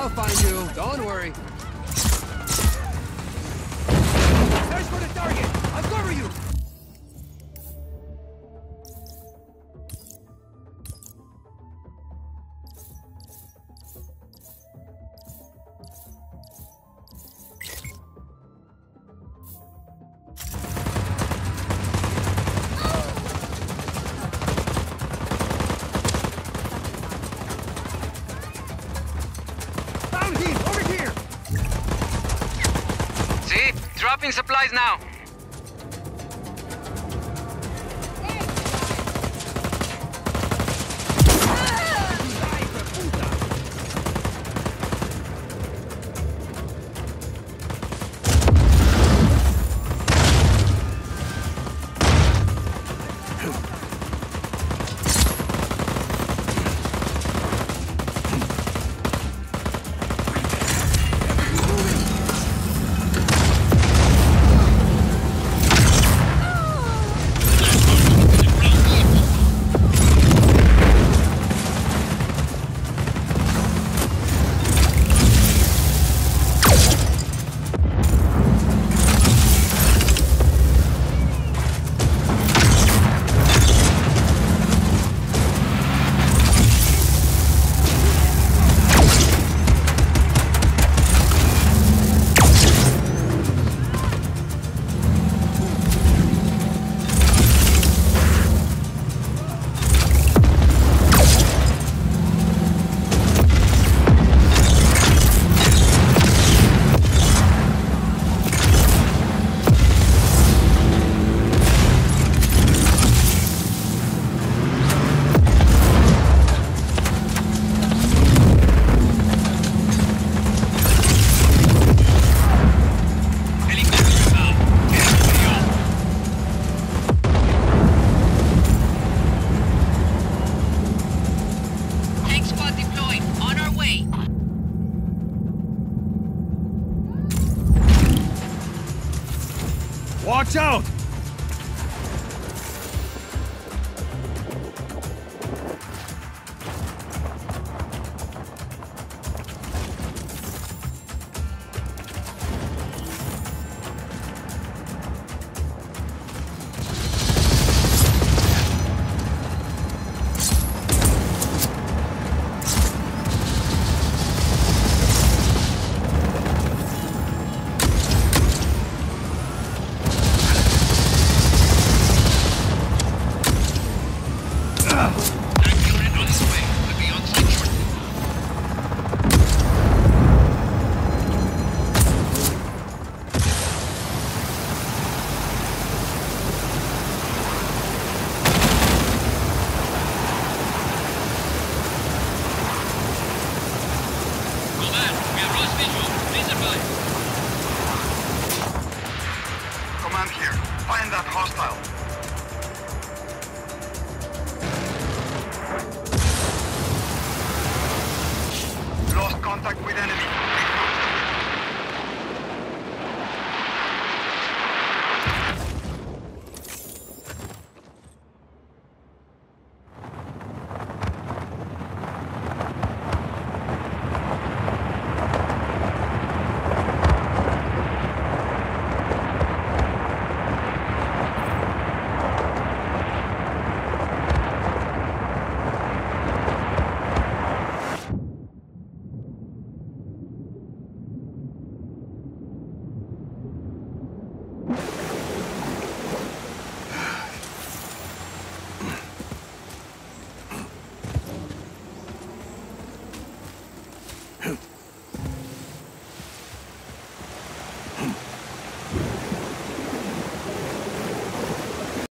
I'll find you. Don't worry. Search for the target. I'll cover you. supplies now. Watch out! hostile. Who?